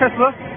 Tesla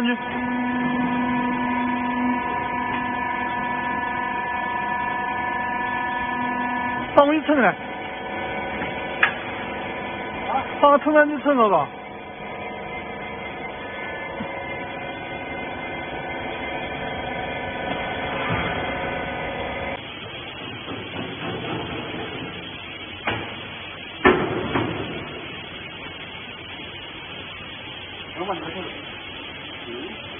上去。帮我一称来。帮我称上去称了吧。do